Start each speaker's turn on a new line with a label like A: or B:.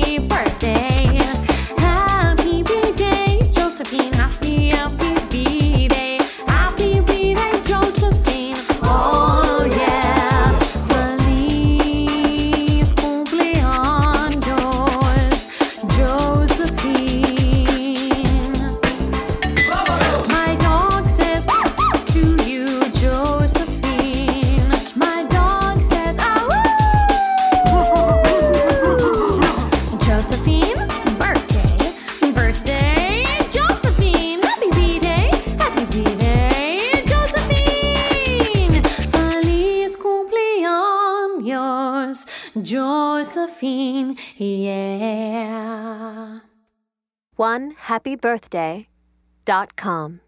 A: happy birthday. yours, Josephine, yeah.
B: One happy birthday dot com.